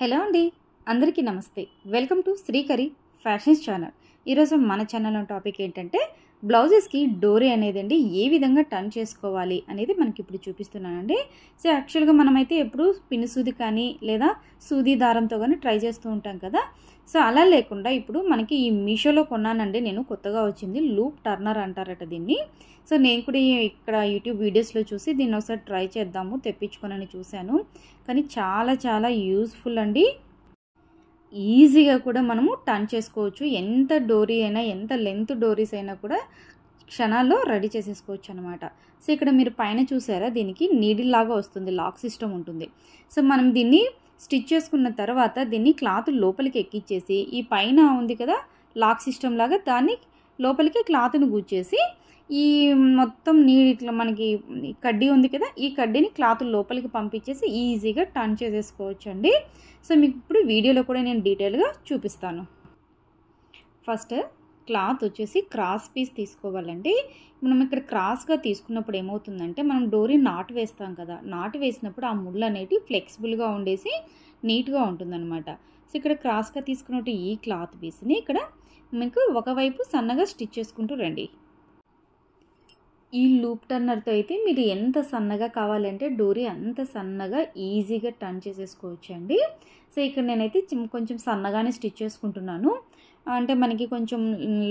Hello అండి. అందరికీ నమస్తే. Welcome to Srikari fashions channel. ఈరోజు మన ఛానల్లో టాపిక్ ఏంటంటే బ్లౌజెస్కి డోరీ అనేది అండి ఏ విధంగా టర్న్ చేసుకోవాలి అనేది మనకి ఇప్పుడు చూపిస్తున్నానండి. సో యాక్చువల్గా మనమైతే ఎప్పుడు పిన్ సూది కానీ లేదా సూది దారంతో కానీ ట్రై చేస్తూ ఉంటాం కదా. సో అలా లేకుండా ఇప్పుడు మనకి ఈ మీషోలో కొన్నానండి నేను కొత్తగా వచ్చింది లూప్ టర్నర్ అంటారట దీన్ని. సో నేను కూడా ఇక్కడ యూట్యూబ్ వీడియోస్లో చూసి దీన్ని ఒకసారి ట్రై చేద్దాము తెప్పించుకోనని చూశాను. కానీ చాలా చాలా యూస్ఫుల్ అండి. ఈజీగా కూడా మనము టర్న్ చేసుకోవచ్చు. ఎంత డోరీ అయినా ఎంత లెంత్ డోరీస్ అయినా కూడా క్షణాల్లో రెడీ చేసేసుకోవచ్చు అనమాట సో ఇక్కడ మీరు పైన చూసారా దీనికి నీడిల్ లాగా వస్తుంది లాక్ సిస్టమ్ ఉంటుంది. సో మనం దీన్ని స్టిచ్ చేసుకున్న తర్వాత దీన్ని క్లాత్ లోపలికి ఎక్కిచ్చేసి ఈ పైన ఉంది కదా లాక్ సిస్టమ్ లాగా దాన్ని లోపలికి క్లాత్ని గుచ్చేసి ఈ మొత్తం నీడి ఇట్లా మనకి కడ్డీ ఉంది కదా ఈ కడ్డీని క్లాత్ లోపలికి పంపించేసి ఈజీగా టర్న్ చేసేసుకోవచ్చు అండి సో మీకు ఇప్పుడు వీడియోలో కూడా నేను డీటెయిల్గా చూపిస్తాను. ఫస్ట్ క్లాత్ వచ్చేసి క్రాస్ పీస్ తీసుకోవాలండి. మనం ఇక్కడ క్రాస్గా తీసుకున్నప్పుడు ఏమవుతుందంటే మనం డోరీ నాటు వేస్తాం కదా నాటు వేసినప్పుడు ఆ ముళ్ళు అనేటివి ఫ్లెక్సిబుల్గా ఉండేసి నీట్గా ఉంటుందన్నమాట. సో ఇక్కడ క్రాస్గా తీసుకున్నట్టు ఈ క్లాత్ పీస్ని ఇక్కడ మీకు ఒకవైపు సన్నగా స్టిచ్ చేసుకుంటూ రండి. ఈ లూప్ టర్నర్తో అయితే మీరు ఎంత సన్నగా కావాలంటే డోరీ అంత సన్నగా ఈజీగా టర్న్ చేసేసుకోవచ్చు అండి సో ఇక్కడ నేనైతే కొంచెం సన్నగానే స్టిచ్ చేసుకుంటున్నాను. అంటే మనకి కొంచెం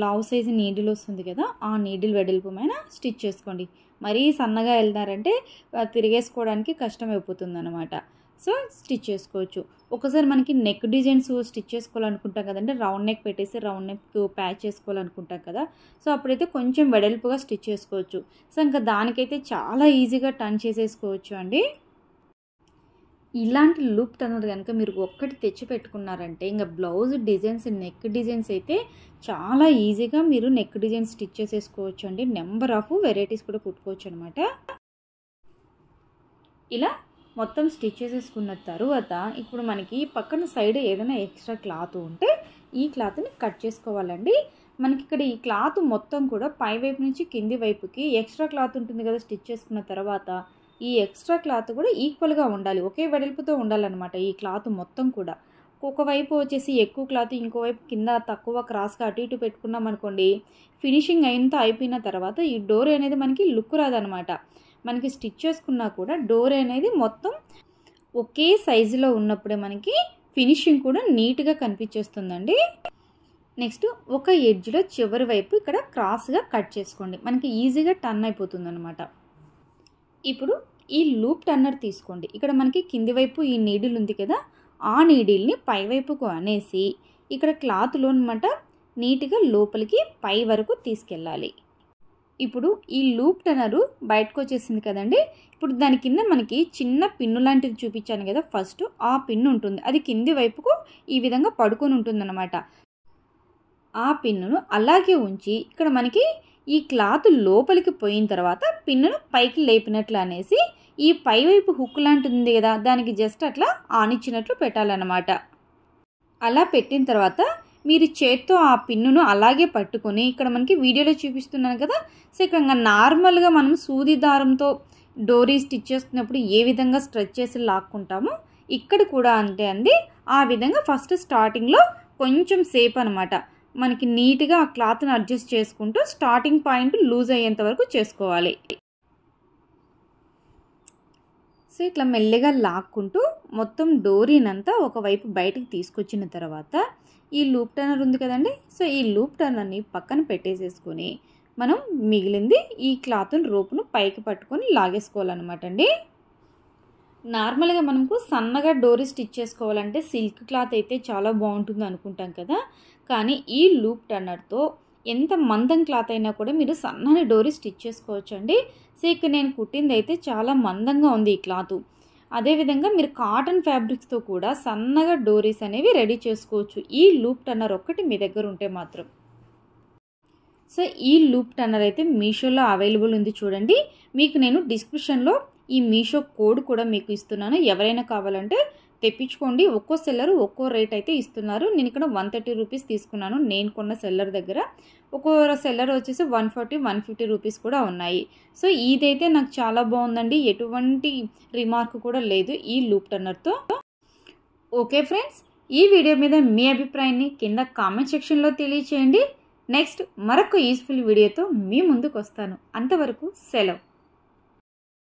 లావ్ సైజ్ నీడిల్ వస్తుంది కదా ఆ నీడిల్ వెడల్పుమైన స్టిచ్ చేసుకోండి. మరీ సన్నగా వెళ్తారంటే తిరిగేసుకోవడానికి కష్టం అనమాట సో స్టిచ్ చేసుకోవచ్చు. ఒకసారి మనకి నెక్ డిజైన్స్ స్టిచ్ చేసుకోవాలనుకుంటాం కదంటే రౌండ్ నెక్ పెట్టేసి రౌండ్ నెక్ ప్యాచ్ చేసుకోవాలనుకుంటాం కదా. సో అప్పుడైతే కొంచెం వెడల్పుగా స్టిచ్ చేసుకోవచ్చు. సో ఇంకా దానికైతే చాలా ఈజీగా టర్న్ చేసేసుకోవచ్చు అండి. ఇలాంటి లుక్ టర్నర్ కనుక మీరు ఒక్కటి తెచ్చి పెట్టుకున్నారంటే ఇంకా బ్లౌజ్ డిజైన్స్ నెక్ డిజైన్స్ అయితే చాలా ఈజీగా మీరు నెక్ డిజైన్స్ స్టిచ్ చేసేసుకోవచ్చు అండి. నెంబర్ ఆఫ్ వెరైటీస్ కూడా కుట్టుకోవచ్చు అనమాట ఇలా మొత్తం స్టిచ్ చేసేసుకున్న తర్వాత ఇప్పుడు మనకి పక్కన సైడ్ ఏదైనా ఎక్స్ట్రా క్లాత్ ఉంటే ఈ క్లాత్ని కట్ చేసుకోవాలండి. మనకి ఇక్కడ ఈ క్లాత్ మొత్తం కూడా పై వైపు నుంచి కింది వైపుకి ఎక్స్ట్రా క్లాత్ ఉంటుంది కదా స్టిచ్ చేసుకున్న తర్వాత ఈ ఎక్స్ట్రా క్లాత్ కూడా ఈక్వల్గా ఉండాలి. ఒకే వెడల్పుతో ఉండాలన్నమాట ఈ క్లాత్ మొత్తం కూడా. ఒకవైపు వచ్చేసి ఎక్కువ క్లాత్ ఇంకోవైపు కింద తక్కువ క్రాస్గా అటు ఇటు పెట్టుకున్నాం అనుకోండి ఫినిషింగ్ అయినంత అయిపోయిన తర్వాత ఈ డోర్ అనేది మనకి లుక్ రాదనమాట మనకి స్టిచ్ చేసుకున్నా కూడా డోర్ అనేది మొత్తం ఒకే సైజులో ఉన్నప్పుడే మనకి ఫినిషింగ్ కూడా నీట్గా కనిపించేస్తుందండి. నెక్స్ట్ ఒక ఎడ్జ్లో చివరి వైపు ఇక్కడ క్రాస్గా కట్ చేసుకోండి. మనకి ఈజీగా టర్న్ అయిపోతుంది అనమాట ఇప్పుడు ఈ లూప్ టర్నర్ తీసుకోండి. ఇక్కడ మనకి కింది వైపు ఈ నీడిల్ ఉంది కదా ఆ నీడిల్ని పై వైపుకు అనేసి ఇక్కడ క్లాత్లో అనమాట నీట్గా లోపలికి పై వరకు తీసుకెళ్ళాలి. ఇప్పుడు ఈ లూప్ టనరు బయటకు వచ్చేసింది కదండి. ఇప్పుడు దాని కింద మనకి చిన్న పిన్ను లాంటిది చూపించాను కదా. ఫస్ట్ ఆ పిన్ను ఉంటుంది. అది కింది వైపుకు ఈ విధంగా పడుకొని ఉంటుందన్నమాట. ఆ పిన్నును అలాగే ఉంచి ఇక్కడ మనకి ఈ క్లాత్ లోపలికి పోయిన తర్వాత పిన్నును పైకి లేపినట్లు అనేసి ఈ పైవైపు హుక్ లాంటిది ఉంది కదా. దానికి జస్ట్ అట్లా ఆనిచ్చినట్లు పెట్టాలన్నమాట. అలా పెట్టిన తర్వాత మీరు చేత్తో ఆ పిన్నును అలాగే పట్టుకొని ఇక్కడ మనకి వీడియోలో చూపిస్తున్నాను కదా. సో ఇక్కడ నార్మల్గా మనం సూది దారంతో డోరీ స్టిచ్ చేస్తున్నప్పుడు ఏ విధంగా స్ట్రెచ్ చేసి లాక్కుంటామో ఇక్కడ కూడా అంతే అండి. ఆ విధంగా ఫస్ట్ స్టార్టింగ్లో కొంచెం సేపు అనమాట మనకి నీట్గా ఆ క్లాత్ని అడ్జస్ట్ చేసుకుంటూ స్టార్టింగ్ పాయింట్ లూజ్ అయ్యేంత వరకు చేసుకోవాలి. సో ఇట్లా మెల్లిగా లాక్కుంటూ మొత్తం డోరీనంతా ఒకవైపు బయటకు తీసుకొచ్చిన తర్వాత ఈ లూప్ టర్నర్ ఉంది కదండి. సో ఈ లూప్ టర్నర్ని పక్కన పెట్టేసేసుకొని మనం మిగిలింది ఈ క్లాత్ని రోపును పైకి పట్టుకొని లాగేసుకోవాలన్నమాట అండి. నార్మల్గా మనకు సన్నగా డోరీ స్టిచ్ చేసుకోవాలంటే సిల్క్ క్లాత్ అయితే చాలా బాగుంటుంది అనుకుంటాం కదా. కానీ ఈ లూప్ టర్నర్తో ఎంత మందం క్లాత్ అయినా కూడా మీరు సన్నని డోరీ స్టిచ్ చేసుకోవచ్చు అండి సో ఇక్కడ నేను కుట్టింది అయితే చాలా మందంగా ఉంది ఈ క్లాత్. అదేవిధంగా మీరు కాటన్ ఫ్యాబ్రిక్స్తో కూడా సన్నగా డోరీస్ అనేవి రెడీ చేసుకోవచ్చు. ఈ లూప్ టన్నర్ ఒక్కటి మీ దగ్గర ఉంటే మాత్రం. సో ఈ లూప్ టన్నర్ అయితే మీషోలో అవైలబుల్ ఉంది చూడండి. మీకు నేను డిస్క్రిప్షన్లో ఈ మీషో కోడ్ కూడా మీకు ఇస్తున్నాను. ఎవరైనా కావాలంటే తెప్పించుకోండి. ఒక్కో సెల్లర్ ఒక్కో రేట్ అయితే ఇస్తున్నారు. నేను ఇక్కడ వన్ థర్టీ రూపీస్ తీసుకున్నాను. నేను కొన్న సెల్లర్ దగ్గర ఒక్కో సెల్లర్ వచ్చేసి one forty one fifty rupees కూడా ఉన్నాయి. సో ఇదైతే నాకు చాలా బాగుందండి. ఎటువంటి రిమార్క్ కూడా లేదు ఈ లూప్ టర్నర్తో. ఓకే ఫ్రెండ్స్ ఈ వీడియో మీద మీ అభిప్రాయాన్ని కింద కామెంట్ సెక్షన్లో తెలియచేయండి. నెక్స్ట్ మరొక యూస్ఫుల్ వీడియోతో మీ ముందుకు వస్తాను అంతవరకు సెలవు.